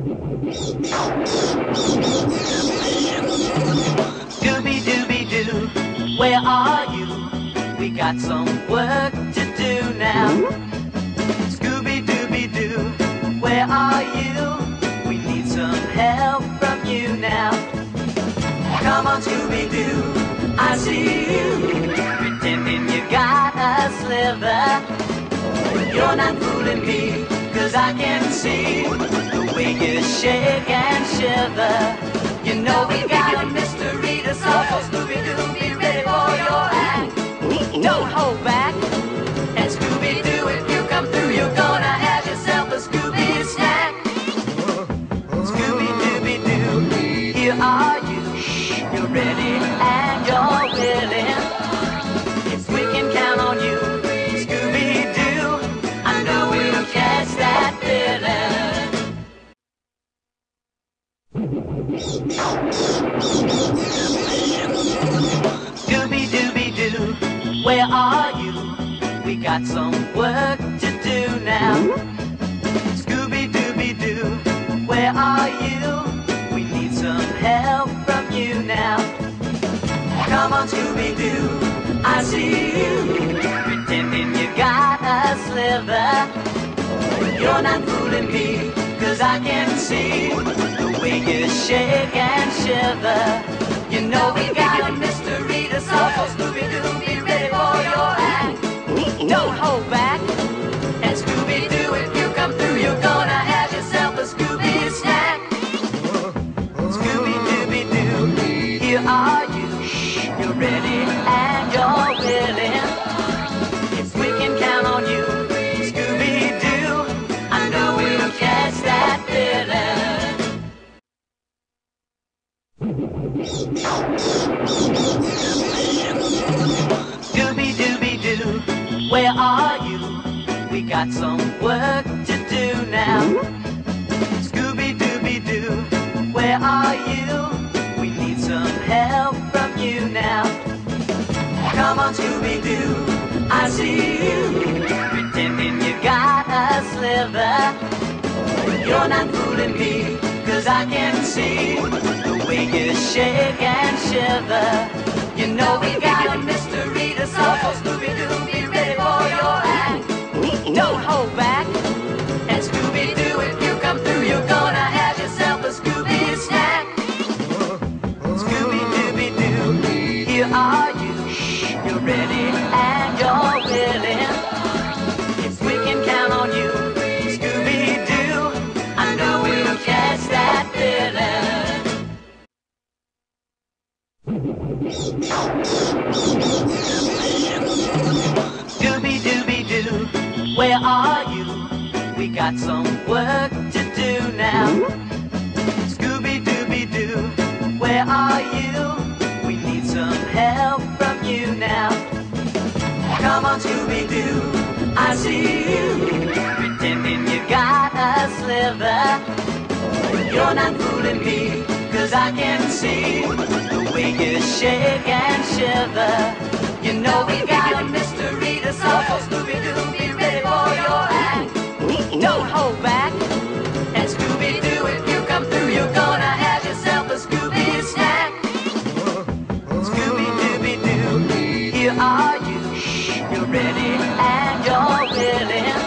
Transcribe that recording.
Scooby Dooby Doo, where are you? We got some work to do now. Scooby Dooby Doo, where are you? We need some help from you now. Come on, Scooby Doo, I see you. Pretending you got a sliver. You're not fooling me, cause I can see way you shake and shiver. You know we got a mystery to solve, so Scooby Doo, be ready for your act. Don't hold back. And Scooby Doo, if you come through, you're gonna have yourself a Scooby snack. Scooby Dooby Doo, here are you. You're ready and you're willing. Scooby Dooby Doo, where are you? We got some work to do now. Scooby Dooby Doo, where are you? We need some help from you now. Come on, Scooby Doo, I see you. Pretending you got a sliver. You're not fooling me, cause I can see you shake and shiver. Scooby Dooby Doo, where are you? We got some work to do now. Scooby Dooby Doo, where are you? We need some help from you now. Come on, Scooby Doo, I see you. Pretending you got a sliver. You're not fooling me, cause I can see you shake and shiver. You know we got a mystery to solve, so Scooby Doo, be ready for your act. Don't hold back. And Scooby Doo, if you come through, you're gonna have yourself a Scooby snack. Scooby Dooby Doo, here are you. You're ready Scooby Dooby Doo, where are you? We got some work to do now. Scooby Dooby Doo, where are you? We need some help from you now. Come on, Scooby Doo, I see you. Pretending you got a sliver. You're not fooling me, cause I can see you shake and shiver. You know we got a mystery to solve, so Scooby Doo, be ready for your act. Don't hold back. And Scooby Doo, if you come through, you're gonna have yourself a Scooby snack. Scooby Dooby Doo, here are you. You're ready and you're willing.